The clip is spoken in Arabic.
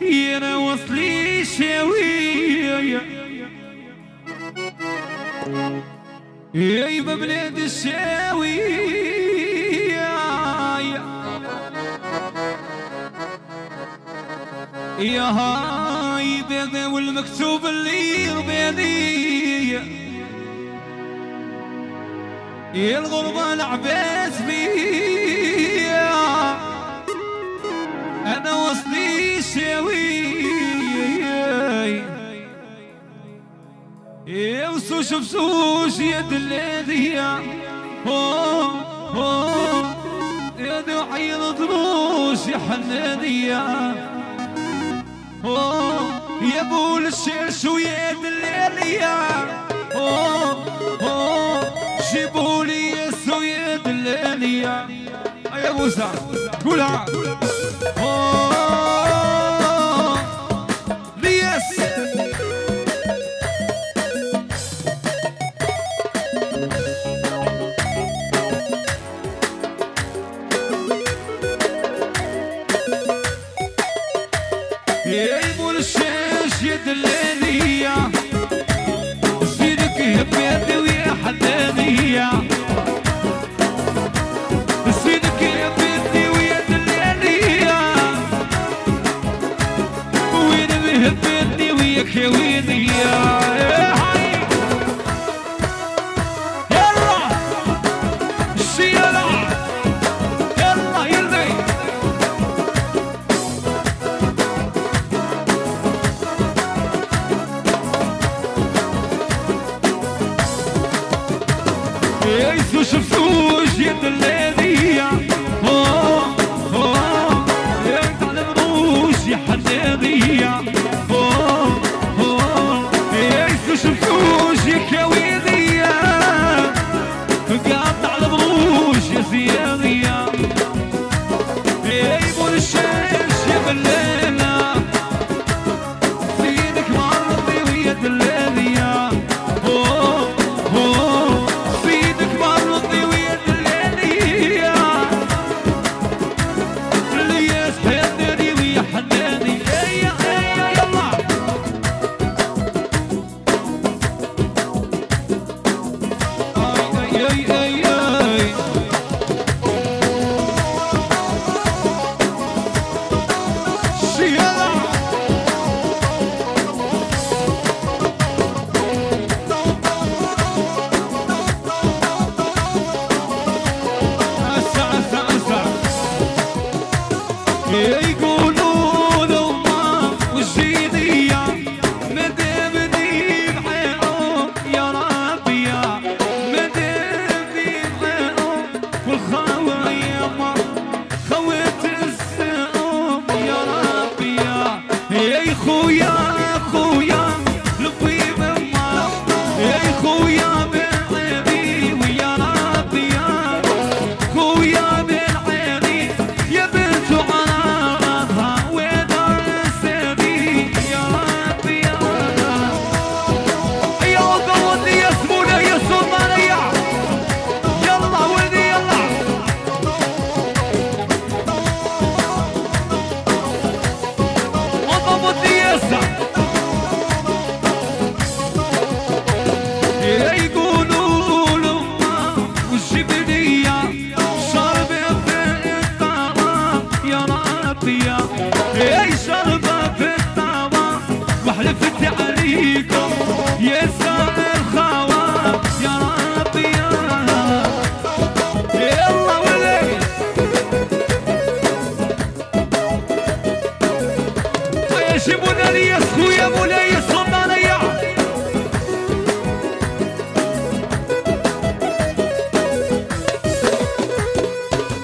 ينا وصلي شاوية يا بلاد الشاوية يا هاي بيضة والمكتوب اللي بيدي يا الغربة العباس بيه بسوش بسوش يد الليدية يا وحيد طروش يا حنانية يا بول الشرش ويد يا جيبوا لي يسو يد الليلية يا بوسع قولها. يا ابو الشاش يا دلانية سيرك هبادي ويا حدانية سيرك هبادي ويا دلانية وين مهبادي ويا كوينية اي اي